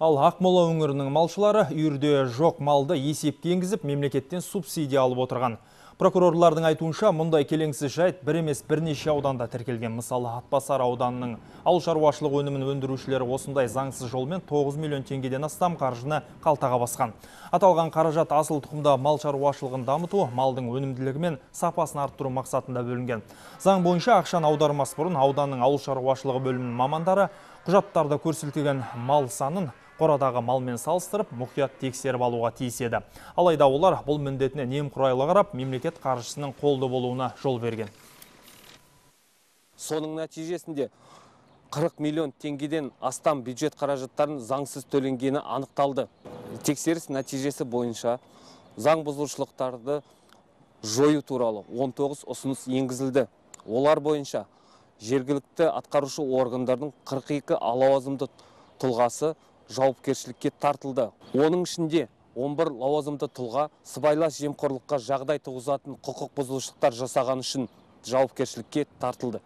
Ал Ақмола өңірінің малшылары үйірде жоқ малды есепке енгізіп, мемлекеттен субсидия алып отырған. Прокурорлардың айтуынша мұндай келеңсіз жайт бір емес бірнеше ауданда тіркелген. Мысалы, Атбасар ауданының ауыл шаруашылық өнімін өндірушілері осындай заңсыз жолмен 9 миллион теңгеден астам қаржыны қалтаға басқан. Аталған қаражат асыл тұқымда мал шаруашылығын дамыту, малдың өнімділігі мен сапасын арттыру мақсатында бөлінген. Заң бойынша ақшаны аудармас бұрын ауданның ауыл шаруашылығы бөлімінің мамандары құжаттарда көрсетілген мал санын қорадағы малмен салыстырып, мұқият тексеріп алуға тиіс еді. Алайда олар бұл міндетіне немқұрайлы қарап, мемлекет қаржысының қолды болуына жол берген. соның нәтижесінде 40 миллион теңгеден астам бюджет қаражаттарын заңсыз төленгені анықталды тексеріс нәтижесі бойынша заң бұзушылықтарды жою туралы 19 ұсыныс енгізілді олар бойынша жергілікті атқарушы органдардың 42 лауазымды тұлғасы жауапкершілікке тартылды. Оның ішінде 11 лауазымды тұлға сыбайлас жемқорлыққа жағдай туғызатын құқық бұзушылықтар жасаған үшін жауапкершілікке тартылды.